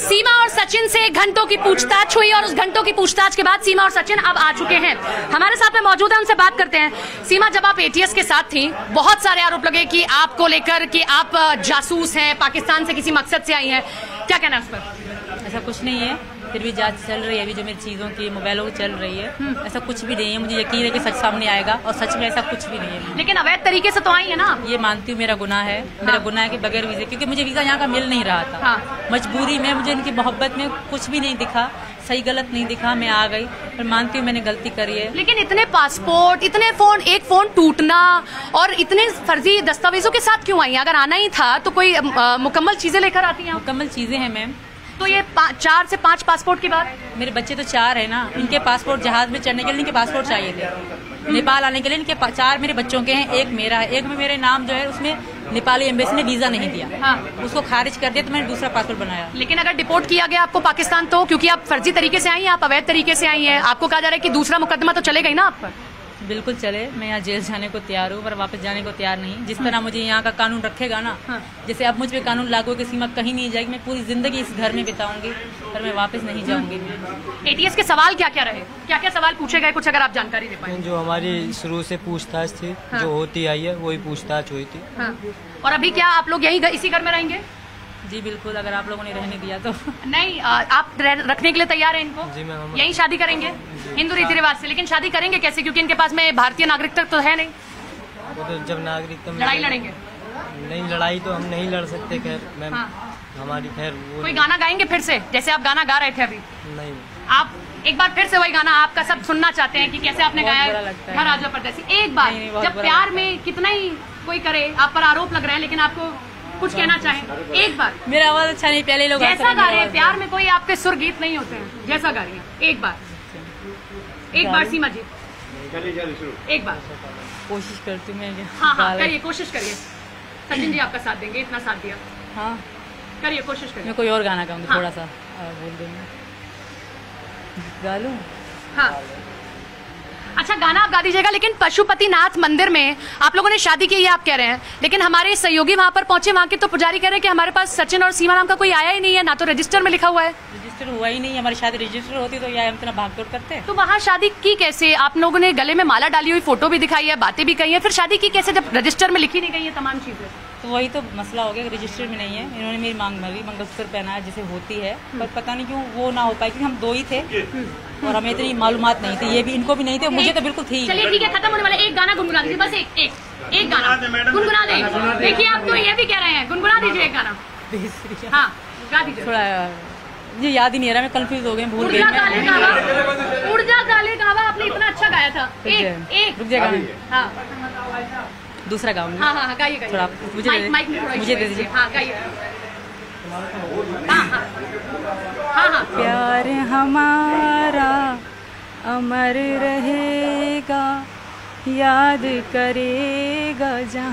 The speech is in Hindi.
सीमा और सचिन से घंटों की पूछताछ हुई और उस घंटों की पूछताछ के बाद सीमा और सचिन अब आ चुके हैं। हमारे साथ में मौजूद है, उनसे बात करते हैं। सीमा, जब आप एटीएस के साथ थी, बहुत सारे आरोप लगे कि आपको लेकर कि आप जासूस हैं, पाकिस्तान से किसी मकसद से आई हैं। क्या कहना है उस पर? ऐसा कुछ नहीं है। फिर भी जाँच चल रही है अभी जो मेरी चीज़ों की मोबाइलों की चल रही है। ऐसा कुछ भी नहीं है मुझे यकीन है कि सच सामने आएगा और सच में ऐसा कुछ भी नहीं है। लेकिन अवैध तरीके से तो आई है ना? ये मानती हूँ मेरा गुना है। मेरा गुना है कि बगैर वीज़े क्योंकि मुझे वीज़ा यहाँ का मिल नहीं रहा था। हाँ। मजबूरी में मुझे इनकी मोहब्बत में कुछ भी नहीं दिखा सही गलत नहीं दिखा मैं आ गई। पर मानती हूँ मैंने गलती करी है। लेकिन इतने पासपोर्ट इतने फ़ोन एक फ़ोन टूटना और इतने फर्जी दस्तावेजों के साथ क्यों आई अगर आना ही था तो कोई मुकम्मल चीज़ें लेकर आती हैं? मुकम्मल चीज़ें हैं मैम। तो ये चार से पाँच पासपोर्ट के बाद मेरे बच्चे तो चार है ना। इनके पासपोर्ट जहाज़ में चढ़ने के लिए इनके पासपोर्ट चाहिए थे। नेपाल आने के लिए इनके चार मेरे बच्चों के हैं एक मेरा है। एक में मेरे नाम जो है उसमें नेपाली एम्बेसी ने वीज़ा नहीं दिया। हाँ। उसको खारिज कर दिया तो मैंने दूसरा पासपोर्ट बनाया। लेकिन अगर डिपोर्ट किया गया आपको पाकिस्तान तो? क्योंकि आप फर्जी तरीके से आई हैं आप अवैध तरीके से आई हैं। आपको कहा जा रहा है कि दूसरा मुकदमा तो चलेगा ही ना आप पर? बिल्कुल चले। मैं यहाँ जेल जाने को तैयार हूँ पर वापस जाने को तैयार नहीं। जिस तरह मुझे यहाँ का कानून रखेगा ना हाँ। जैसे अब मुझ पे कानून लागू की सीमा कहीं नहीं जाएगी मैं पूरी ज़िंदगी इस घर में बिताऊँगी पर मैं वापस नहीं जाऊँगी। एटीएस के सवाल क्या क्या रहे? क्या क्या सवाल पूछे गए? कुछ अगर आप जानकारी दे पाए। जो हमारी शुरू से पूछताछ थी हाँ। जो होती आई है वही पूछताछ हुई थी। हाँ। और अभी क्या आप लोग यही इसी घर में रहेंगे? जी बिल्कुल अगर आप लोगों ने रहने दिया तो। नहीं आ, आप रखने के लिए तैयार हैं इनको? जी मैम यही शादी करेंगे? हिंदू रीति रिवाज से। लेकिन शादी करेंगे कैसे? क्योंकि इनके पास में भारतीय नागरिकता तो है नहीं। वो तो जब नागरिकता लड़ाई लड़ेंगे। नहीं लड़ाई तो हम नहीं लड़ सकते खैर मैम। हाँ। हमारी खैर कोई गाना गाएँगे फिर से? जैसे आप गाना गा रहे थे अभी। नहीं। आप एक बार फिर से वही गाना आपका सब सुनना चाहते हैं कि कैसे आपने गाया है। आजा परदेसी। एक बार जब प्यार में कितना ही कोई करे आप पर आरोप लग रहे हैं लेकिन आपको कुछ कहना चाहें? एक बार। मेरा आवाज़ अच्छा नहीं पहले लोग जैसा गा रहे हैं प्यार में कोई आपके सुर गीत नहीं होते हैं। जैसा गा रही हैं। एक बार। एक बार सीमा जी एक बार। कोशिश करती हूँ मैं हाँ हाँ करिए कोशिश करिए। सचिन जी आपका साथ देंगे इतना साथ दिया। हाँ। करिए कोशिश करिए। मैं कोई और गाना गाऊँगी हाँ। थोड़ा सा बोल दूँगी। गा लूँ? हाँ। अच्छा गाना आप गा दीजिएगा लेकिन पशुपतिनाथ मंदिर में आप लोगों ने शादी की ये आप कह रहे हैं। लेकिन हमारे सहयोगी वहाँ पर पहुँचे वहाँ के तो पुजारी कह रहे हैं कि हमारे पास सचिन और सीमा नाम का कोई आया ही नहीं है ना तो रजिस्टर में लिखा हुआ है। रजिस्टर हुआ ही नहीं हमारी शादी रजिस्टर होती तो या हम इतना भागदौड़ करते। तो वहाँ शादी की कैसे? आप लोगों ने गले में माला डाली हुई फ़ोटो भी दिखाई है बातें भी कही है फिर शादी की कैसे? जब रजिस्टर में लिखी नहीं गई है तमाम चीज़ें। तो वही तो मसला हो गया रजिस्टर में नहीं है इन्होंने मेरी मांग मांगी मंगलसूत्र पहना है जैसे होती है पर पता नहीं क्यों वो ना हो पाई क्योंकि हम दो ही थे। और हमें इतनी मालूमात नहीं थी ये भी इनको भी नहीं थी मुझे तो बिल्कुल थी चलिए ठीक है खत्म होने वाला एक गाना गुनगुना दीजिए बस एक एक एक गाना। गुनगुना दें देखिए आप तो ये भी कह रहे हैं गुनगुना दीजिए एक गाना। हाँ गा दीजिए। थोड़ा ये याद ही नहीं रहा मैं कंफ्यूज हो गई भूल गई। ऊर्जा काले मैं कावा ऊर्जा काले कावा आपने इतना अच्छा गाया था। एक एक। रुक जाएगा हाँ। दूसरा गाऊँगी हाँ हाँ हाँ, गाइए गाइए। थोड़ा मुझे दे माइक में थोड़ा मुझे दे दीजिए। हाँ गाइए। हाँ हाँ हाँ। प्यार हमारा अमर रहेगा याद करेगा जहाँ